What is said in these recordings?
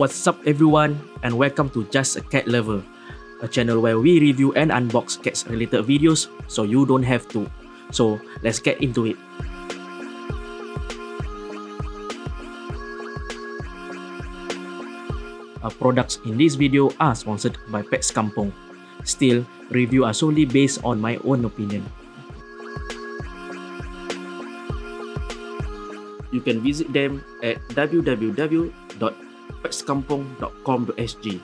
What's up everyone and welcome to Just a Cat Lover, a channel where we review and unbox cats related videos so you don't have to. So let's get into it. Our products in this video are sponsored by Pets Kampong. Still, review are solely based on my own opinion. You can visit them at www.petskampong.com.sg.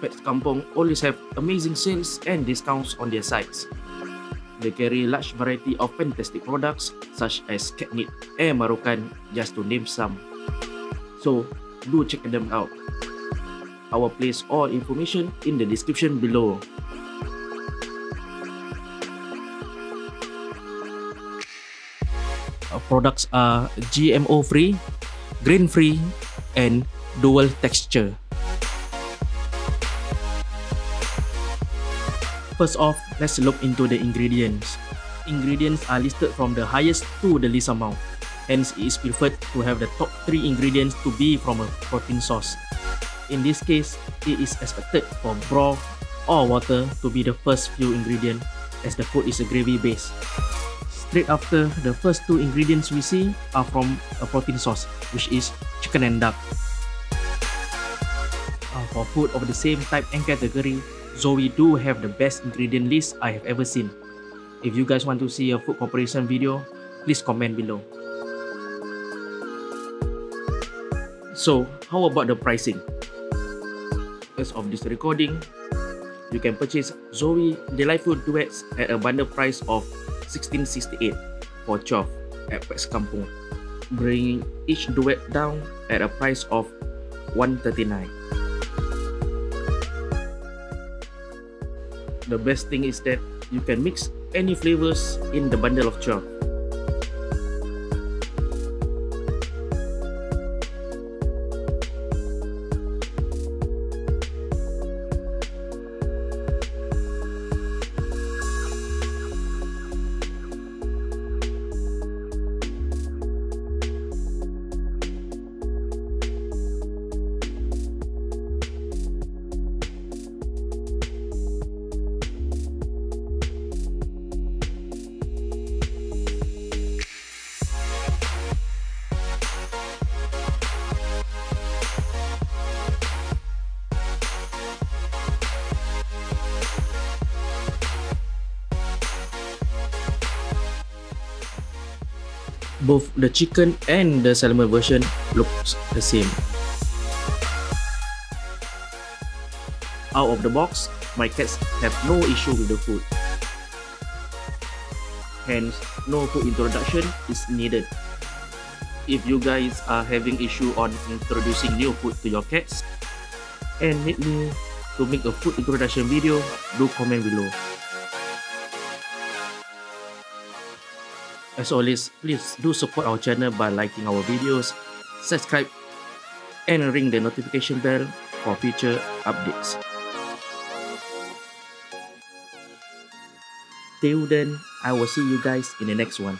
Pets Kampong always have amazing sales and discounts on their sites. They carry a large variety of fantastic products such as catnip, air marokan, just to name some. So, do check them out. I will place all information in the description below. Our products are GMO free, grain free, and dual texture. First off, let's look into the ingredients. Ingredients are listed from the highest to the least amount. Hence, it is preferred to have the top 3 ingredients to be from a protein source. In this case, it is expected for broth or water to be the first few ingredients as the food is a gravy base. Straight after, the first two ingredients we see are from a protein source, which is chicken and duck. Uh, for food of the same type and category, Zoe do have the best ingredient list I have ever seen. If you guys want to see a food comparison video, please comment below. So, how about the pricing? As of this recording, you can purchase Zoe Delightful Duets at a bundle price of 1668 for 12 at Pets Kampong, bringing each duet down at a price of 139. The best thing is that you can mix any flavors in the bundle of 12. Both the chicken and the salmon version looks the same. Out of the box, my cats have no issue with the food. Hence, no food introduction is needed. If you guys are having issue on introducing new food to your cats and need me to make a food introduction video, do comment below. As always, please do support our channel by liking our videos, subscribe, and ring the notification bell for future updates. Till then, I will see you guys in the next one.